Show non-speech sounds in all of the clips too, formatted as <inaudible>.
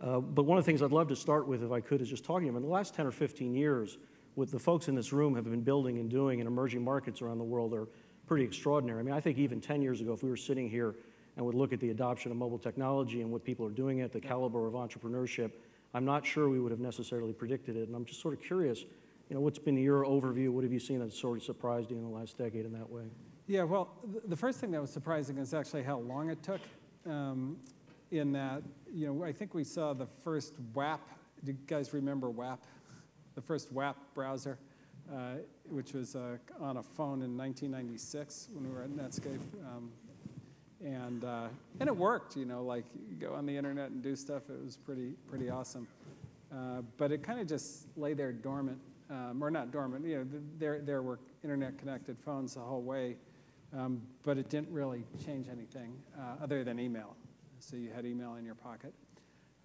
Uh, but one of the things I'd love to start with, if I could, is just talking about in the last 10 or 15 years, what the folks in this room have been building and doing in emerging markets around the world are pretty extraordinary. I mean, I think even 10 years ago, if we were sitting here and would look at the adoption of mobile technology and what people are doing at the caliber of entrepreneurship, I'm not sure we would have necessarily predicted it. And I'm just sort of curious, you know, what's been your overview? What have you seen that sort of surprised you in the last decade in that way? Yeah, well, the first thing that was surprising is actually how long it took. Um, in that, you know, I think we saw the first WAP. Do you guys remember WAP? The first WAP browser, uh, which was uh, on a phone in 1996 when we were at Netscape. Um, and, uh, and it worked, you know, like you go on the internet and do stuff. It was pretty, pretty awesome. Uh, but it kind of just lay there dormant, um, or not dormant, you know, there, there were internet connected phones the whole way. Um, but it didn't really change anything uh, other than email. So you had email in your pocket.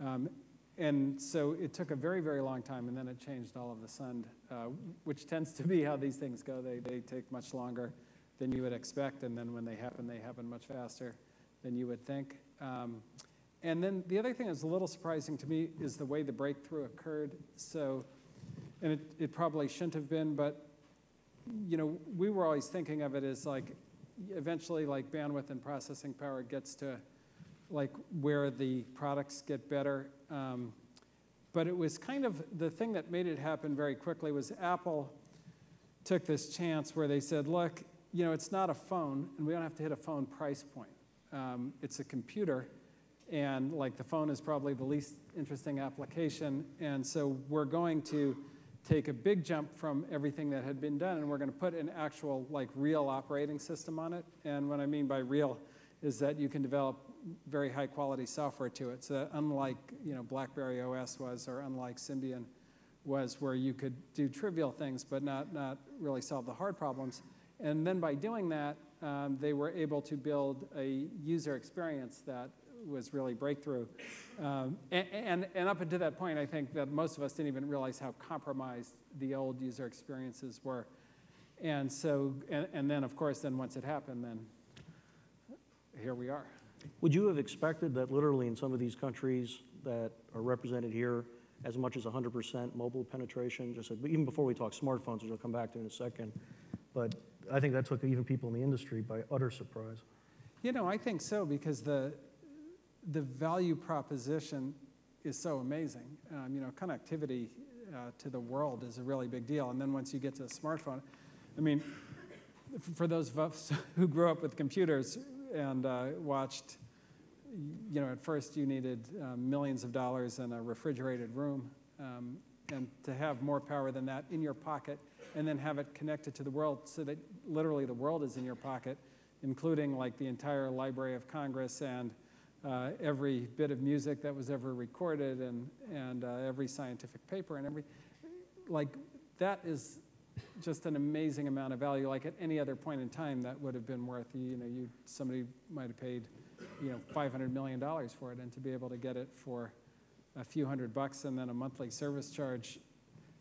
Um, and so it took a very, very long time, and then it changed all of a sudden, uh, which tends to be how these things go. They, they take much longer than you would expect, and then when they happen, they happen much faster than you would think. Um, and then the other thing that's a little surprising to me is the way the breakthrough occurred. So, and it, it probably shouldn't have been, but you know, we were always thinking of it as like eventually like bandwidth and processing power gets to like where the products get better. Um, but it was kind of the thing that made it happen very quickly was Apple took this chance where they said, look, you know, it's not a phone, and we don't have to hit a phone price point. Um, it's a computer, and like the phone is probably the least interesting application, and so we're going to take a big jump from everything that had been done, and we're going to put an actual, like, real operating system on it. And what I mean by real is that you can develop very high quality software to it. So unlike, you know, BlackBerry OS was, or unlike Symbian was, where you could do trivial things but not, not really solve the hard problems. And then by doing that, um, they were able to build a user experience that was really breakthrough. Um, and, and, and, up until that point, I think that most of us didn't even realize how compromised the old user experiences were. And so, and, and then of course, then once it happened, then here we are. Would you have expected that literally in some of these countries that are represented here, as much as 100% mobile penetration, just even before we talk smartphones, which I'll come back to in a second, but I think that took even people in the industry by utter surprise. You know, I think so because the the value proposition is so amazing. Um, you know, connectivity uh, to the world is a really big deal. And then once you get to a smartphone, I mean, for those of us <laughs> who grew up with computers and uh, watched, you know, at first you needed uh, millions of dollars in a refrigerated room. Um, and to have more power than that in your pocket and then have it connected to the world so that literally the world is in your pocket, including like the entire Library of Congress and uh, every bit of music that was ever recorded and, and uh, every scientific paper and every, like, that is just an amazing amount of value. Like at any other point in time, that would have been worth, you know, you, somebody might have paid, you know, $500 million for it. And to be able to get it for a few hundred bucks and then a monthly service charge,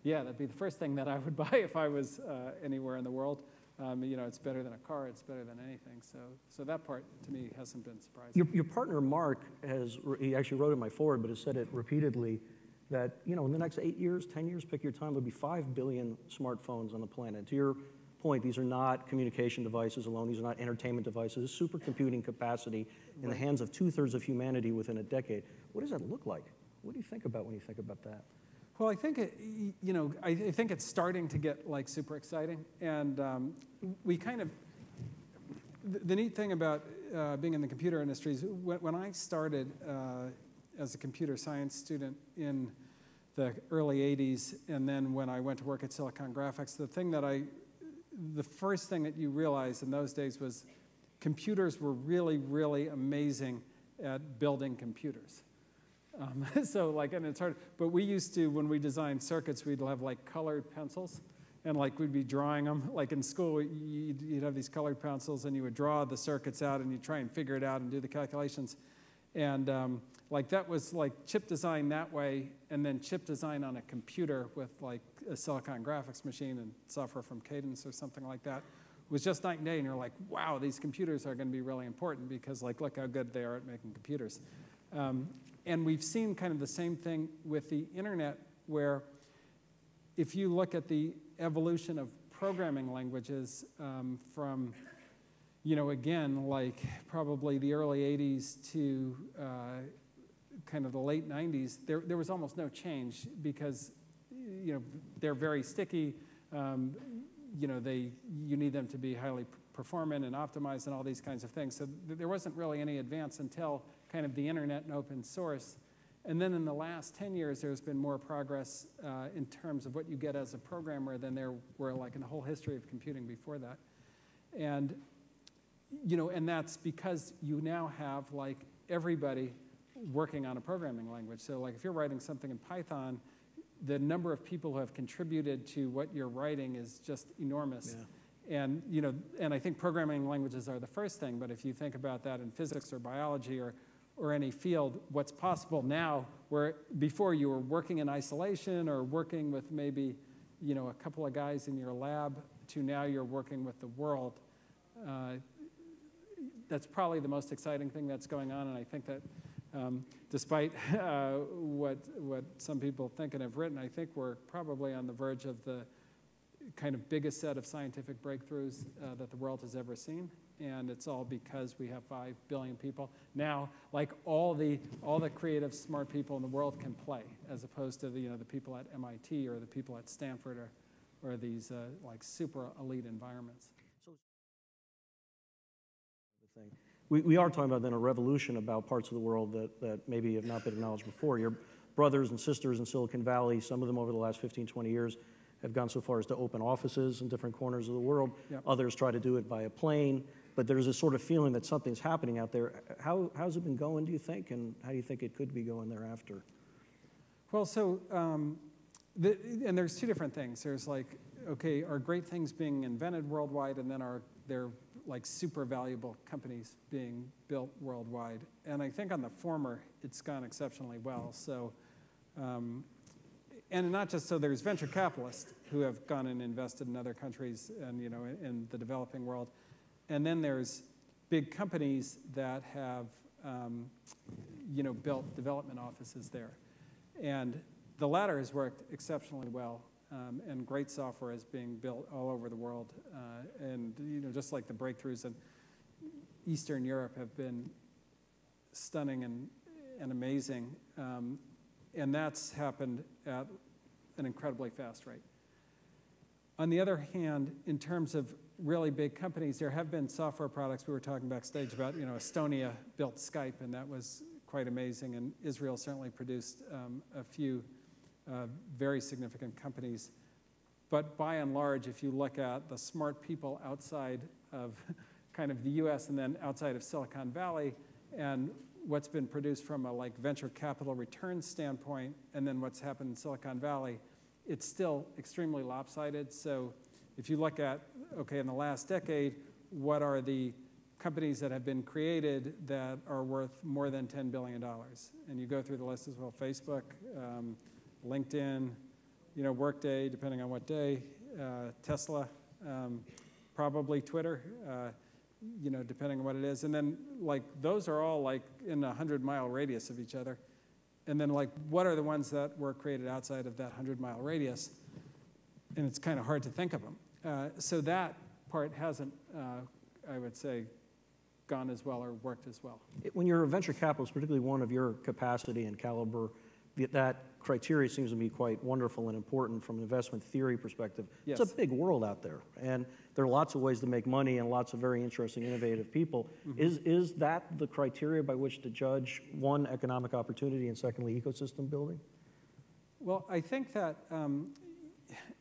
yeah, that'd be the first thing that I would <laughs> buy if I was uh, anywhere in the world. Um, you know, it's better than a car, it's better than anything. So, so that part to me hasn't been surprising. Your, your partner, Mark, has, he actually wrote in my forward, but has said it repeatedly that, you know, in the next eight years, 10 years, pick your time, there'll be 5 billion smartphones on the planet. To your point, these are not communication devices alone, these are not entertainment devices, it's supercomputing capacity in the hands of two thirds of humanity within a decade. What does that look like? What do you think about when you think about that? Well, I think it, you know, I think it's starting to get like super exciting, and um, we kind of. The, the neat thing about uh, being in the computer industry is when, when I started uh, as a computer science student in the early 80s, and then when I went to work at Silicon Graphics, the thing that I, the first thing that you realized in those days was computers were really, really amazing at building computers. Um, <laughs> so like, and it's hard, but we used to, when we designed circuits, we'd have like colored pencils and like we'd be drawing them. Like in school, you'd, you'd, have these colored pencils and you would draw the circuits out and you try and figure it out and do the calculations. And um, like that was like chip design that way and then chip design on a computer with like a Silicon graphics machine and software from Cadence or something like that was just night and day. And you're like, wow, these computers are going to be really important because like look how good they are at making computers. Um, and we've seen kind of the same thing with the internet, where if you look at the evolution of programming languages um, from, you know, again, like probably the early 80s to uh, kind of the late 90s, there, there was almost no change because, you know, they're very sticky. Um, you know, they, you need them to be highly performant and optimized and all these kinds of things. So th there wasn't really any advance until kind of the internet and open source. And then in the last 10 years, there's been more progress uh, in terms of what you get as a programmer than there were like in the whole history of computing before that. And, you know, and that's because you now have like everybody working on a programming language. So like if you're writing something in Python, the number of people who have contributed to what you're writing is just enormous. Yeah. And, you know, and I think programming languages are the first thing, but if you think about that in physics or biology or, or any field, what's possible now, where before you were working in isolation or working with maybe, you know, a couple of guys in your lab, to now you're working with the world, uh, that's probably the most exciting thing that's going on, and I think that um, despite <laughs> uh, what, what some people think and have written, I think we're probably on the verge of the kind of biggest set of scientific breakthroughs uh, that the world has ever seen. And it's all because we have five billion people. Now, like all the, all the creative, smart people in the world can play, as opposed to the, you know, the people at MIT or the people at Stanford or, or these uh, like super elite environments. We, we are talking about then a revolution about parts of the world that, that maybe have not been acknowledged before. Your brothers and sisters in Silicon Valley, some of them over the last 15, 20 years, have gone so far as to open offices in different corners of the world. Yep. Others try to do it by a plane. But there's a sort of feeling that something's happening out there. How, how's it been going, do you think? And how do you think it could be going thereafter? Well, so, um, the, and there's two different things. There's like, okay, are great things being invented worldwide, and then are there like super valuable companies being built worldwide? And I think on the former, it's gone exceptionally well. So, um, and not just so there's venture capitalists who have gone and invested in other countries and you know in, in the developing world, and then there's big companies that have um, you know built development offices there, and the latter has worked exceptionally well. Um, and great software is being built all over the world, uh, and you know just like the breakthroughs in Eastern Europe have been stunning and, and amazing. Um, and that's happened at an incredibly fast rate. On the other hand, in terms of really big companies, there have been software products. We were talking backstage about, you know, Estonia built Skype, and that was quite amazing. And Israel certainly produced um, a few uh, very significant companies. But by and large, if you look at the smart people outside of <laughs> kind of the US and then outside of Silicon Valley, and what's been produced from a like venture capital return standpoint, and then what's happened in Silicon Valley, it's still extremely lopsided. So if you look at, okay, in the last decade, what are the companies that have been created that are worth more than $10 billion? And you go through the list as well, Facebook, um, LinkedIn, you know, Workday, depending on what day, uh, Tesla, um, probably Twitter, uh, you know, depending on what it is. And then, like, those are all like in a 100 mile radius of each other. And then, like, what are the ones that were created outside of that 100 mile radius? And it's kind of hard to think of them. Uh, so that part hasn't, uh, I would say, gone as well or worked as well. When you're a venture capitalist, particularly one of your capacity and caliber, that criteria seems to be quite wonderful and important from an investment theory perspective. It's a big world out there, and there are lots of ways to make money and lots of very interesting, innovative people. Is, is that the criteria by which to judge, one, economic opportunity, and secondly, ecosystem building? Well, I think that, um,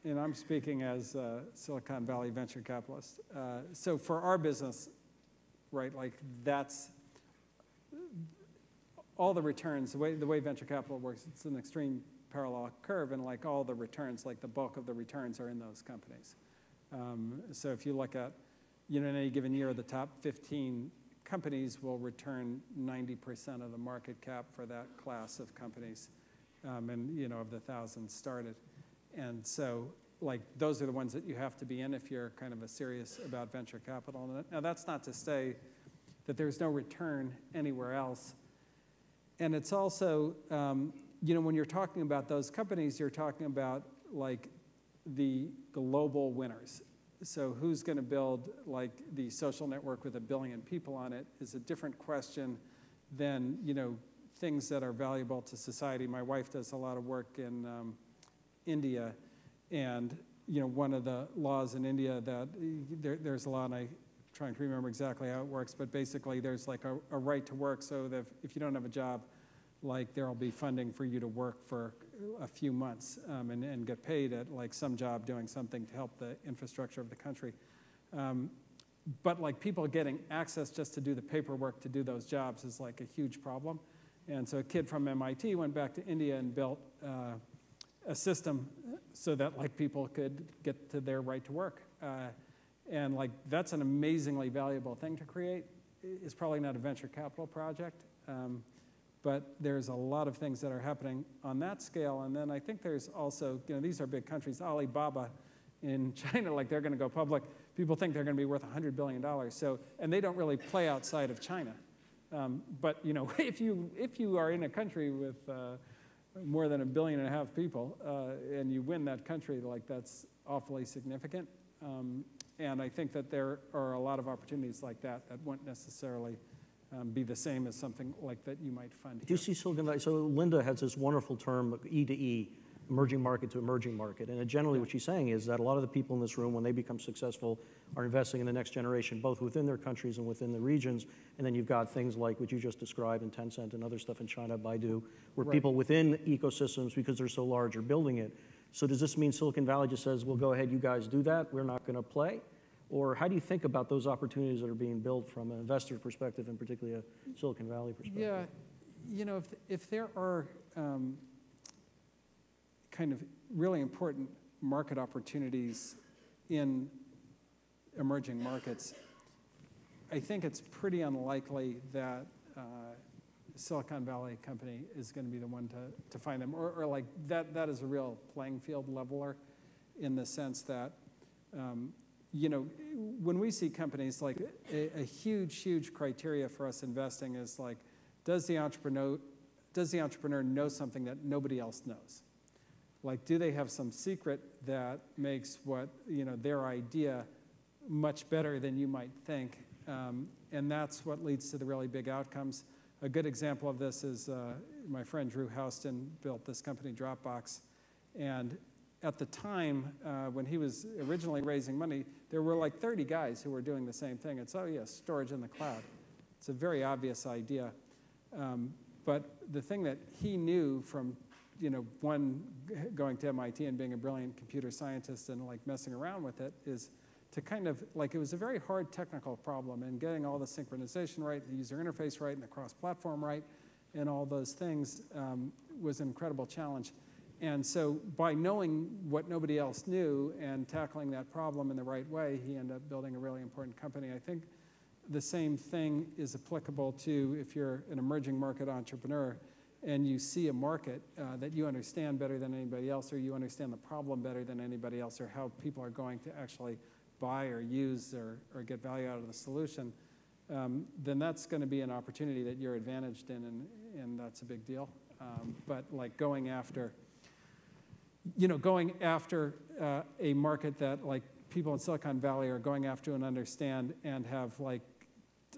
and I'm speaking as a Silicon Valley venture capitalist. Uh, so for our business, right, like that's all the returns. The way the way venture capital works, it's an extreme power law curve, and like all the returns, like the bulk of the returns are in those companies. Um, so if you look at, you know, in any given year, the top 15 companies will return 90% of the market cap for that class of companies um, and you know of the thousands started and so like those are the ones that you have to be in if you're kind of a serious about venture capital now that's not to say that there's no return anywhere else and it's also, um, you know, when you're talking about those companies, you're talking about like the global winners. So who's going to build like the social network with a billion people on it is a different question than, you know, things that are valuable to society. My wife does a lot of work in um, India, and you know, one of the laws in India that there, there's a law, and I'm trying to remember exactly how it works, but basically there's like a, a right to work so that if you don't have a job, like there'll be funding for you to work for a few months um, and, and get paid at like some job doing something to help the infrastructure of the country. Um, but like people getting access just to do the paperwork to do those jobs is like a huge problem. And so a kid from MIT went back to India and built uh, a system so that like people could get to their right to work. Uh, and like that's an amazingly valuable thing to create. It's probably not a venture capital project, um, but there's a lot of things that are happening on that scale. And then I think there's also, you know, these are big countries. Alibaba in <laughs> China, like they're going to go public. People think they're going to be worth $100 billion. So, and they don't really play outside of China. Um, but you know, <laughs> if you if you are in a country with uh, more than a billion and a half people uh, and you win that country, like that's awfully significant. Um, and I think that there are a lot of opportunities like that that won't necessarily um, be the same as something like that you might find. Do you see Silicon Valley? So Linda has this wonderful term, E to E, emerging market to emerging market. And generally what she's saying is that a lot of the people in this room, when they become successful, are investing in the next generation, both within their countries and within the regions. And then you've got things like what you just described in Tencent and other stuff in China, Baidu, where Right. people within ecosystems, because they're so large, are building it. So does this mean Silicon Valley just says, well, go ahead, you guys do that, we're not going to play? Or how do you think about those opportunities that are being built from an investor perspective and particularly a Silicon Valley perspective? Yeah, you know, if, there are um, kind of really important market opportunities in emerging markets, I think it's pretty unlikely that uh, Silicon Valley company is going to be the one to, to find them. Or, or like that, that is a real playing field leveler in the sense that, um, you know, when we see companies like a, a huge, huge criteria for us investing is like, does the entrepreneur, does the entrepreneur know something that nobody else knows? Like, do they have some secret that makes what, you know, their idea much better than you might think? Um, and that's what leads to the really big outcomes. A good example of this is uh, my friend Drew Houston built this company, Dropbox. And at the time, uh, when he was originally raising money, there were like 30 guys who were doing the same thing. It's, oh, yes, storage in the cloud. It's a very obvious idea. Um, but the thing that he knew from, you know, one going to MIT and being a brilliant computer scientist and like messing around with it is to kind of like it was a very hard technical problem and getting all the synchronization right, the user interface right, and the cross-platform right, and all those things um, was an incredible challenge. And so by knowing what nobody else knew and tackling that problem in the right way, he ended up building a really important company. I think the same thing is applicable to if you're an emerging market entrepreneur and you see a market uh, that you understand better than anybody else, or you understand the problem better than anybody else, or how people are going to actually buy or use or, or get value out of the solution, um, then that's going to be an opportunity that you're advantaged in, and, and that's a big deal. Um, but like going after, you know, going after uh, a market that like people in Silicon Valley are going after and understand and have like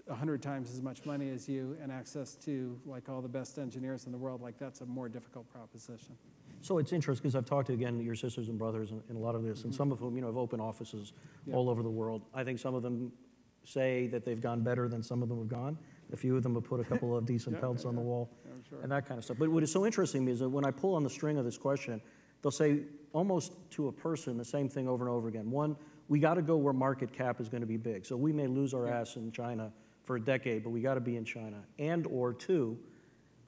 100 times as much money as you and access to like all the best engineers in the world, like that's a more difficult proposition. So it's interesting because I've talked to, again, your sisters and brothers in, in a lot of this, and some of whom, you know, have open offices Yeah. all over the world. I think some of them say that they've gone better than some of them have gone. A few of them have put a <laughs> couple of decent Yeah, pelts yeah, on the wall sure. and that kind of stuff. But what is so interesting to me is that when I pull on the string of this question, they'll say almost to a person the same thing over and over again. One, we got to go where market cap is going to be big. So we may lose our Yeah. ass in China for a decade, but we got to be in China. And or two,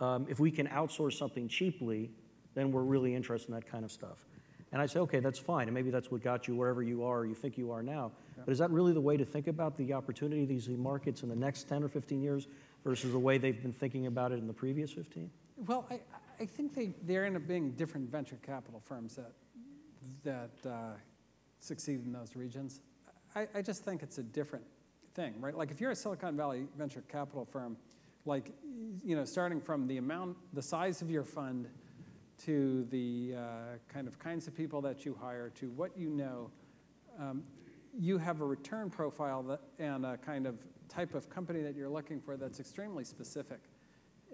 um, if we can outsource something cheaply, then we're really interested in that kind of stuff. And I say, okay, that's fine, and maybe that's what got you wherever you are, or you think you are now. But is that really the way to think about the opportunity of these markets in the next 10 or 15 years versus the way they've been thinking about it in the previous 15? Well, I, I think they, they end up being different venture capital firms that, that uh, succeed in those regions. I, I just think it's a different thing, right? Like if you're a Silicon Valley venture capital firm, like, you know, starting from the amount, the size of your fund, to the uh, kind of kinds of people that you hire, to what you know, um, you have a return profile that, and a kind of type of company that you're looking for that's extremely specific.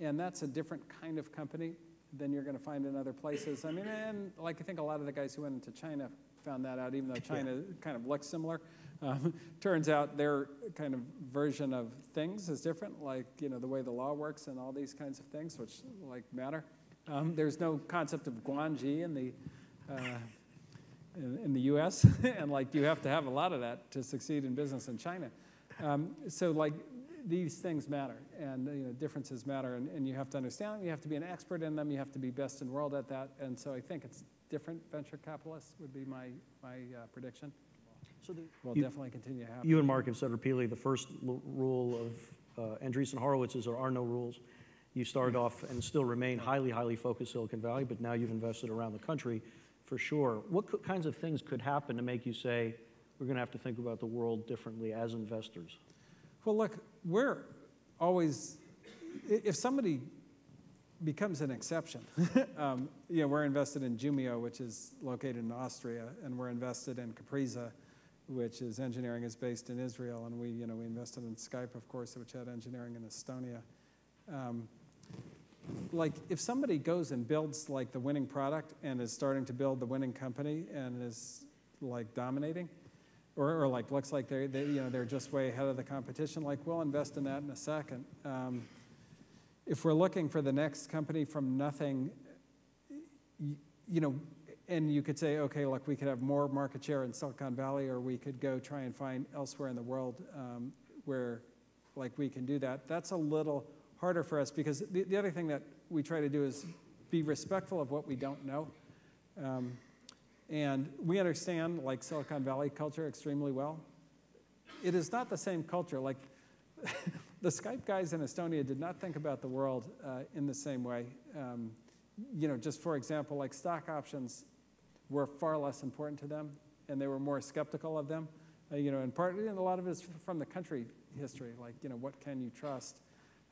And that's a different kind of company than you're going to find in other places. I mean, and like I think a lot of the guys who went into China found that out, even though <laughs> China kind of looks similar. Um, <laughs> turns out their kind of version of things is different, like you know the way the law works and all these kinds of things, which like matter. Um, there's no concept of guanxi in the uh, in, in, the U.S. <laughs> and like you have to have a lot of that to succeed in business in China. Um, so like these things matter and you know differences matter and, and you have to understand them. You have to be an expert in them. You have to be best in the world at that. And so I think it's different venture capitalists would be my my uh, prediction. So the, will you, definitely continue to happen. You and Mark have said repeatedly the first l- rule of uh, Andreessen Horowitz is there are no rules. You started off and still remain highly, highly focused Silicon Valley, but now you've invested around the country for sure. What co- kinds of things could happen to make you say, we're going to have to think about the world differently as investors? Well, look, we're always, if somebody becomes an exception, <laughs> um, you know, we're invested in Jumio, which is located in Austria, and we're invested in Capriza, which is engineering is based in Israel, and we, you know, we invested in Skype, of course, which had engineering in Estonia. Um, like if somebody goes and builds like the winning product and is starting to build the winning company and is like dominating, or, or like looks like they're they, you know they're just way ahead of the competition, like we'll invest in that in a second. Um, if we're looking for the next company from nothing, you, you know, and you could say, okay, look, we could have more market share in Silicon Valley, or we could go try and find elsewhere in the world um, where, like, we can do that. That's a little harder for us because the, the other thing that we try to do is be respectful of what we don't know. Um, and we understand like Silicon Valley culture extremely well. It is not the same culture. Like <laughs> the Skype guys in Estonia did not think about the world uh, in the same way. Um, you know, just for example, like stock options were far less important to them, and they were more skeptical of them. Uh, you know, in part, and a lot of it is from the country history. Like, you know, what can you trust?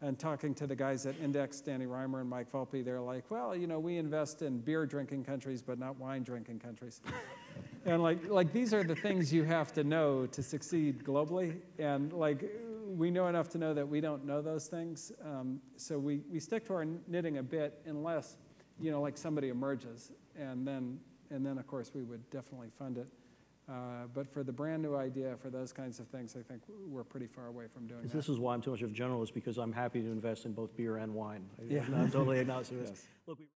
And talking to the guys at Index, Danny Rimer and Mike Volpi, they're like, well, you know, we invest in beer drinking countries, but not wine drinking countries. <laughs> and like, like these are the things you have to know to succeed globally. And like, we know enough to know that we don't know those things. Um, so we, we stick to our knitting a bit unless, you know, like somebody emerges. And then, and then of course, we would definitely fund it. Uh, but for the brand new idea, for those kinds of things, I think we're pretty far away from doing that. This is why I'm too much of a generalist because I'm happy to invest in both beer and wine. Yeah. I'm totally agnostic. <laughs> Yes. Look, we-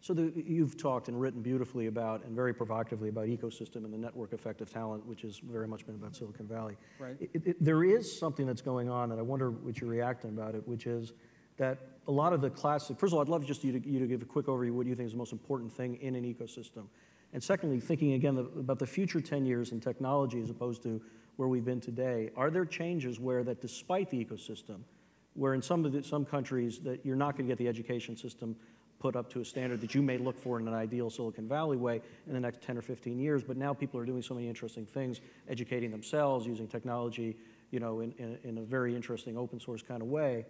so the, you've talked and written beautifully about and very provocatively about ecosystem and the network effect of talent, which has very much been about Silicon Valley. Right. It, it, there is something that's going on, and I wonder what you're reacting about it, which is that a lot of the classic. First of all, I'd love just you to, you to give a quick overview. What do you think is the most important thing in an ecosystem? And secondly, thinking again about the future 10 years in technology as opposed to where we've been today, are there changes where that despite the ecosystem, where in some of the, some countries that you're not going to get the education system put up to a standard that you may look for in an ideal Silicon Valley way in the next 10 or 15 years, but now people are doing so many interesting things, educating themselves, using technology, you know, in, in, in a very interesting open source kind of way.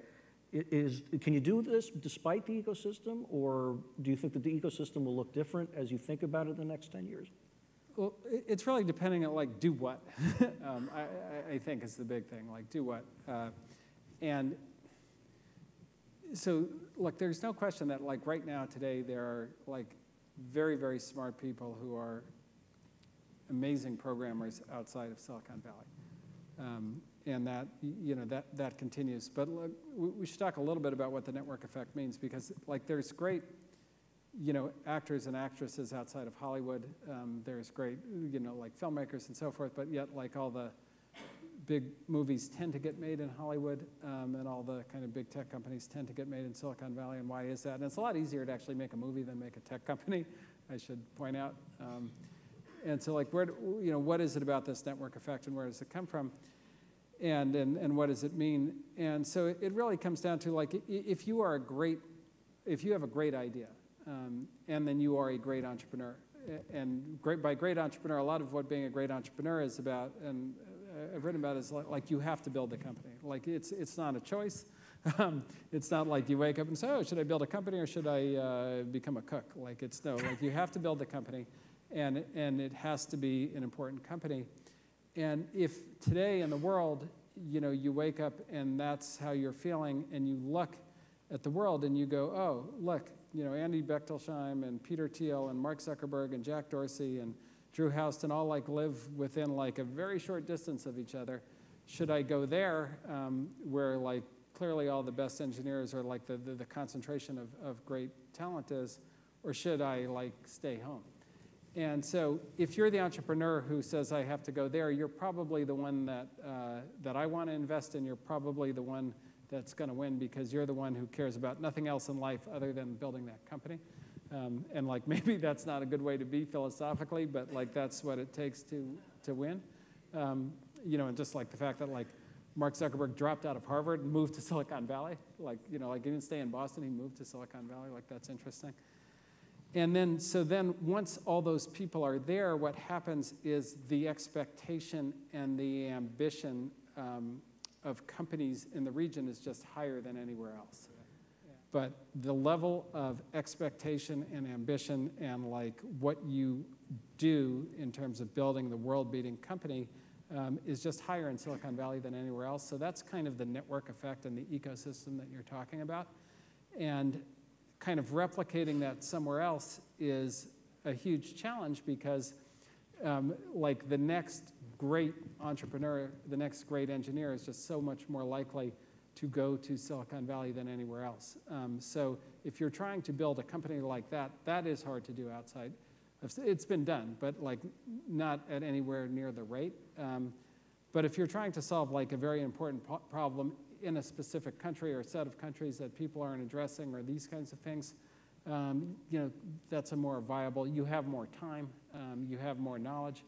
Is, can you do this despite the ecosystem, or do you think that the ecosystem will look different as you think about it in the next 10 years? Well, it's really depending on like do what. <laughs> um, I, I, think is the big thing. Like do what, uh, and so look, there's no question that like right now today there are like very very smart people who are amazing programmers outside of Silicon Valley. Um, and that you know that that continues. But look, we, should talk a little bit about what the network effect means because like there's great you know, actors and actresses outside of Hollywood. Um, there's great, you know, like filmmakers and so forth, but yet, like all the big movies tend to get made in Hollywood, um, and all the kind of big tech companies tend to get made in Silicon Valley. And why is that? And it's a lot easier to actually make a movie than make a tech company, <laughs> I should point out. Um, and so, like, where, you know, what is it about this network effect, and where does it come from? And, and, and what does it mean? And so it, it really comes down to like, if you are a great, if you have a great idea, um, and then you are a great entrepreneur. And great, by great entrepreneur, a lot of what being a great entrepreneur is about, and uh, I've written about is like, like you have to build the company. Like it's, it's not a choice. <laughs> Um, it's not like you wake up and say, oh, should I build a company or should I uh, become a cook? Like it's no, like you have to build the company and, and it has to be an important company. And if today in the world, you know, you wake up and that's how you're feeling and you look at the world and you go, oh, look, you know, Andy Bechtolsheim and Peter Thiel and Mark Zuckerberg and Jack Dorsey and Drew Houston all like live within like a very short distance of each other. Should I go there um, where like clearly all the best engineers are like the, the, the concentration of, of great talent is, or should I like stay home? And so if you're the entrepreneur who says, I have to go there, you're probably the one that, uh, that I want to invest in. You're probably the one that's going to win because you're the one who cares about nothing else in life other than building that company. Um, and like <laughs> maybe that's not a good way to be philosophically, but like that's what it takes to, to win. Um, you know, and just like the fact that like Mark Zuckerberg dropped out of Harvard and moved to <laughs> Silicon Valley. Like, you know, like he didn't stay in Boston, he moved to Silicon Valley. Like, that's interesting. And then, so then once all those people are there, what happens is the expectation and the ambition um, of companies in the region is just higher than anywhere else. But the level of expectation and ambition and like what you do in terms of building the world beating company um, is just higher in Silicon Valley than anywhere else. So that's kind of the network effect and the ecosystem that you're talking about. And kind of replicating that somewhere else is a huge challenge because um, like the next great entrepreneur, the next great engineer is just so much more likely to go to Silicon Valley than anywhere else. Um, so if you're trying to build a company like that, that is hard to do outside it's been done, but like not at anywhere near the rate. Um, but if you're trying to solve like a very important problem in a specific country or set of countries that people aren't addressing or these kinds of things, um, you know, that's a more viable, you have more time, um, you have more knowledge.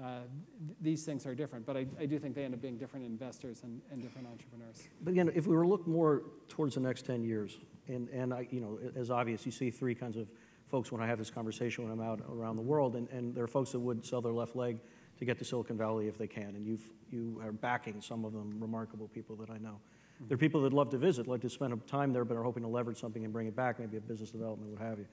Uh, th these things are different, but I, I, do think they end up being different investors and, and, different entrepreneurs. But again, if we were to look more towards the next 10 years, and, and I, you know, as obvious, you see three kinds of folks when I have this conversation when I'm out around the world, and, and there are folks that would sell their left leg to get to Silicon Valley if they can, and you've, you are backing some of them remarkable people that I know. Mm-hmm. There are people that love to visit, like to spend time there, but are hoping to leverage something and bring it back, maybe a business development, what have you.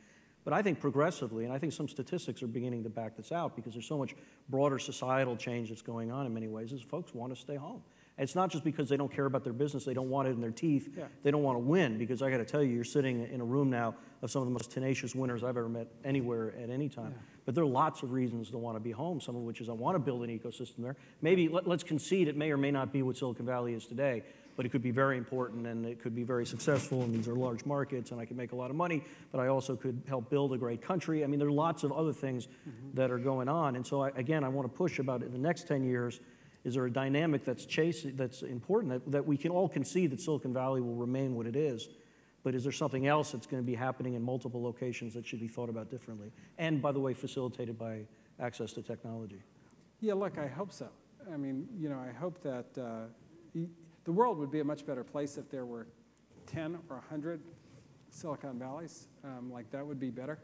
But I think progressively, and I think some statistics are beginning to back this out because there's so much broader societal change that's going on in many ways, is folks want to stay home. It's not just because they don't care about their business, they don't want it in their teeth, yeah. they don't want to win. Because I got to tell you, you're sitting in a room now of some of the most tenacious winners I've ever met anywhere at any time. Yeah. But there are lots of reasons to want to be home, some of which is I want to build an ecosystem there. Maybe let, us concede it may or may not be what Silicon Valley is today, but it could be very important and it could be very successful, and these are large markets, and I could make a lot of money, but I also could help build a great country. I mean, there are lots of other things mm-hmm. that are going on. And so, I, again, I want to push about in the next 10 years is there a dynamic that's chasing, that's important, that, that we can all concede that Silicon Valley will remain what it is, but is there something else that's going to be happening in multiple locations that should be thought about differently? And, by the way, facilitated by access to technology. Yeah, look, I hope so. I mean, you know, I hope that uh, the world would be a much better place if there were 10 or 100 Silicon Valleys. Um, like, that would be better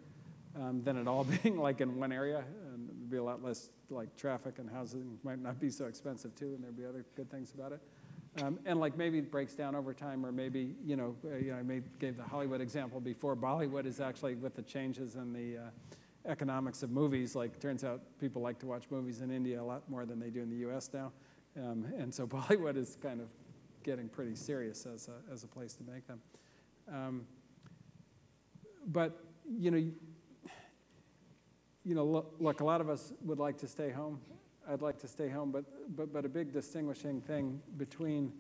um, than it all <laughs> being like in one area. And there'd be a lot less like traffic and housing might not be so expensive too, and there'd be other good things about it. Um, and like maybe it breaks down over time, or maybe you know, uh, you know, I gave the Hollywood example before. Bollywood is actually with the changes in the uh, economics of movies. Like turns out people like to watch movies in India a lot more than they do in the U.S. now, um, and so <laughs> Bollywood is kind of getting pretty serious as a, as a place to make them. Um, but you know, you know, look, look, a lot of us would like to stay home. I'd like to stay home, but, but, but a big distinguishing thing between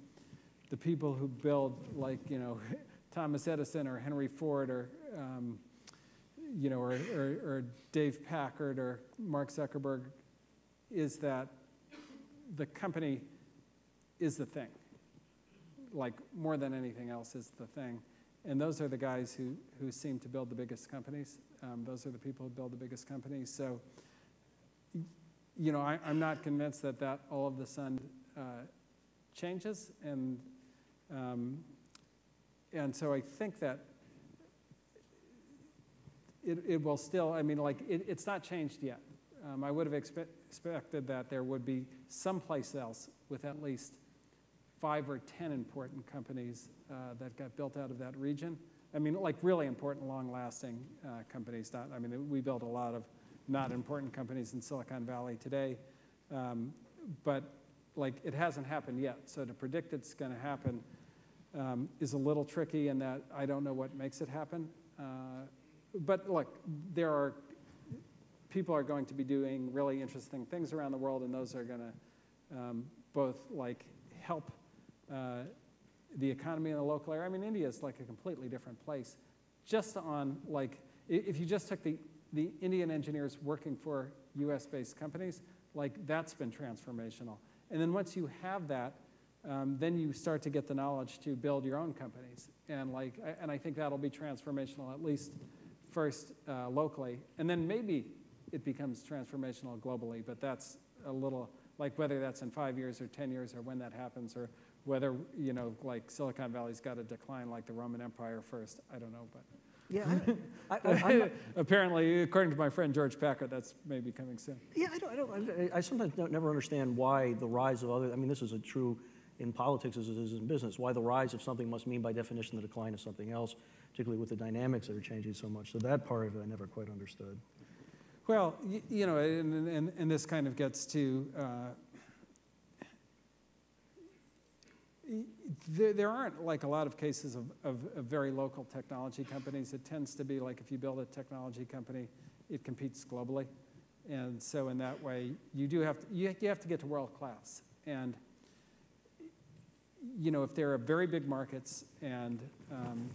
the people who build, like, you know, <laughs> Thomas Edison or Henry Ford or, um, you know, or, or, or Dave Packard or Mark Zuckerberg is that the company is the thing. Like, more than anything else is the thing. And those are the guys who, who seem to build the biggest companies. Um, those are the people who build the biggest companies. So, you know, I, am not convinced that that all of a sudden uh, changes. And, um, and so I think that it, it will still, I mean, like, it, it's not changed yet. Um, I would have expe- expected that there would be someplace else with at least five or 10 important companies uh, that got built out of that region. I mean, like really important, long-lasting uh, companies. Not, I mean, we built a lot of not important companies in Silicon Valley today, um, but like it hasn't happened yet. So to predict it's going to happen um, is a little tricky in that I don't know what makes it happen. Uh, but look, there are people are going to be doing really interesting things around the world, and those are going to um, both like help uh, the economy in the local area. I mean, India is like a completely different place. Just on like, if you just took the the Indian engineers working for U.S.-based companies, like that's been transformational. And then once you have that, um, then you start to get the knowledge to build your own companies. And like, and I think that'll be transformational at least first uh, locally, and then maybe it becomes transformational globally. But that's a little like whether that's in five years or ten years or when that happens or whether you know like Silicon Valley's got to decline like the Roman Empire first. I don't know, but. Yeah, I, I, <laughs> Apparently, according to my friend George Packer, that's maybe coming soon. yeah, I don't, I don't, I I sometimes don't, never understand why the rise of other, I mean, this is a true in politics as it is in business, why the rise of something must mean by definition the decline of something else, particularly with the dynamics that are changing so much. So that part of it I never quite understood. Well, y- you know, and, and, and this kind of gets to, uh, there, there aren't like a lot of cases of, of, of very local technology companies. It tends to be like if you build a technology company, it competes globally. And so in that way, you do have to, you, you have to get to world class. And, you know, if there are very big markets and, um,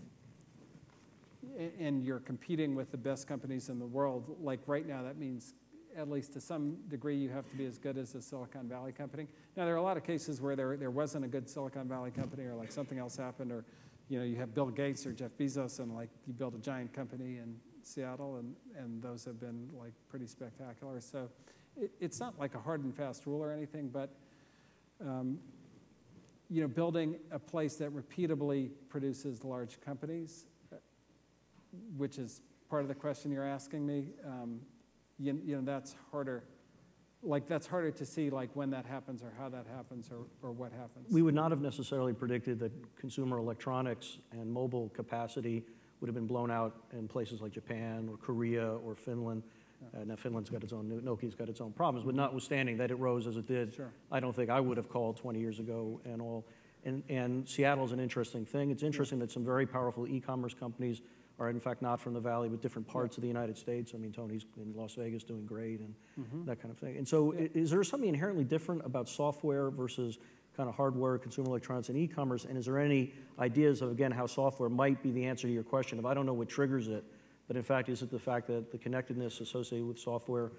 and you're competing with the best companies in the world, like right now, that means at least to some degree you have to be as good as a Silicon Valley company. Now, there are a lot of cases where there, there wasn't a good Silicon Valley company or like something else happened or, you know, you have Bill Gates or Jeff Bezos and like you build a giant company in Seattle and, and those have been like pretty spectacular. So it, it's not like a hard and fast rule or anything, but um, you know, building a place that repeatably produces large companies, uh, which is part of the question you're asking me, um, you, you know, that's harder. Like that's harder to see, like when that happens or how that happens or, or what happens. We would not have necessarily predicted that consumer electronics and mobile capacity would have been blown out in places like Japan or Korea or Finland. Uh, now Finland's got its own, Nokia's got its own problems, but notwithstanding that it rose as it did, Sure. I don't think I would have called 20 years ago and all. And, and Seattle's an interesting thing. It's interesting that some very powerful e-commerce companies are in fact not from the valley, but different parts of the United States. I mean, Tony's in Las Vegas doing great and mm-hmm. that kind of thing. And so i- is there something inherently different about software versus kind of hardware, consumer electronics, and e-commerce? And is there any ideas of, again, how software might be the answer to your question? If I don't know what triggers it, but in fact, is it the fact that the connectedness associated with software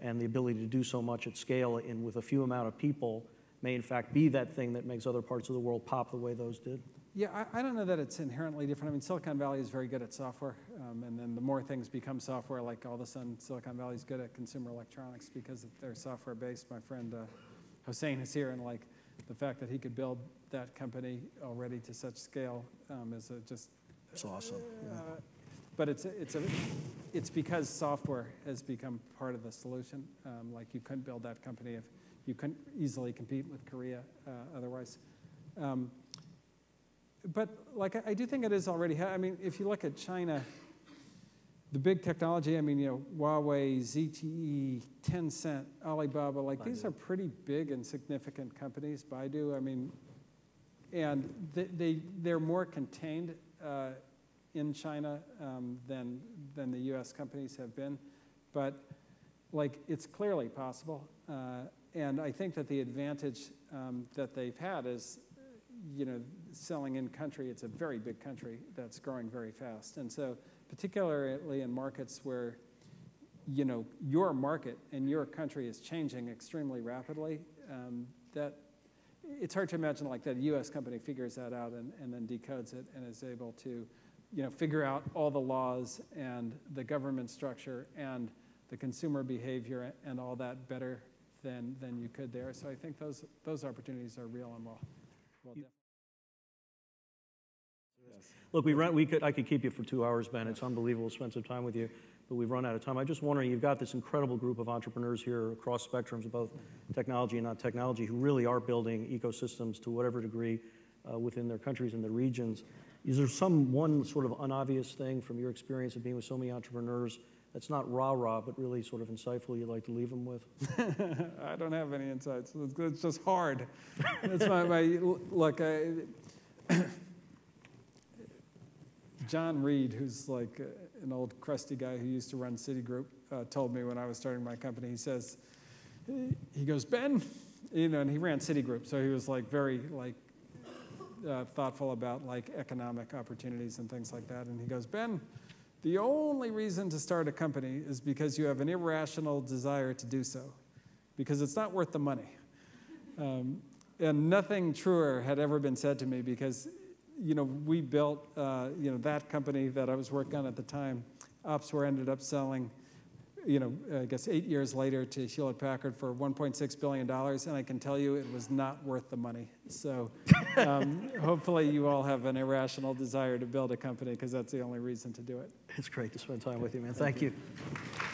and the ability to do so much at scale and with a few amount of people may in fact be that thing that makes other parts of the world pop the way those did? Yeah, I, I don't know that it's inherently different. I mean, Silicon Valley is very good at software, um, and then the more things become software, like all of a sudden Silicon Valley is good at consumer electronics because they're software based. My friend uh, Hosain is here, and like the fact that he could build that company already to such scale um, is a just. It's awesome. yeah. Uh, but it's a, it's a it's because software has become part of the solution. Um, like you couldn't build that company if you couldn't easily compete with Korea uh, otherwise. Um, but like I, I do think it is already. Ha- I mean, if you look at China, the big technology. I mean, you know, Huawei, ZTE, Tencent, Alibaba. Like these are pretty big and significant companies. Baidu. I mean, and they, they they're more contained uh, in China um, than than the U.S. companies have been, but like it's clearly possible. Uh, and I think that the advantage um, that they've had is, you know, selling in country. It's a very big country that's growing very fast, and so particularly in markets where, you know, your market and your country is changing extremely rapidly. Um, that it's hard to imagine like that a U.S. company figures that out and, and then decodes it and is able to, you know, figure out all the laws and the government structure and the consumer behavior and all that better than, than you could there. So I think those, those opportunities are real and well, well You-. Look, we run, we could, I could keep you for two hours, Ben. It's unbelievable spend some time with you, but we've run out of time. I'm just wondering, you've got this incredible group of entrepreneurs here across spectrums both technology and not technology who really are building ecosystems to whatever degree uh, within their countries and their regions. Is there some one sort of unobvious thing from your experience of being with so many entrepreneurs that's not rah-rah, but really sort of insightful you'd like to leave them with? <laughs> I don't have any insights. It's just hard. That's my, my look. I, <clears throat> John Reed, who's like uh, an old crusty guy who used to run Citigroup, uh, told me when I was starting my company. He says, he goes, Ben, you know, and he ran Citigroup, so he was like very like uh, thoughtful about like economic opportunities and things like that. And he goes, Ben, the only reason to start a company is because you have an irrational desire to do so, because it's not worth the money. Um, and nothing truer had ever been said to me because you know, we built, uh, you know, that company that I was working on at the time, Opsware ended up selling, you know, I guess eight years later to Hewlett Packard for $1.6 billion, and I can tell you it was not worth the money. So um, <laughs> hopefully you all have an irrational desire to build a company because that's the only reason to do it. It's great to spend time with you, man. Thank, Thank you. you.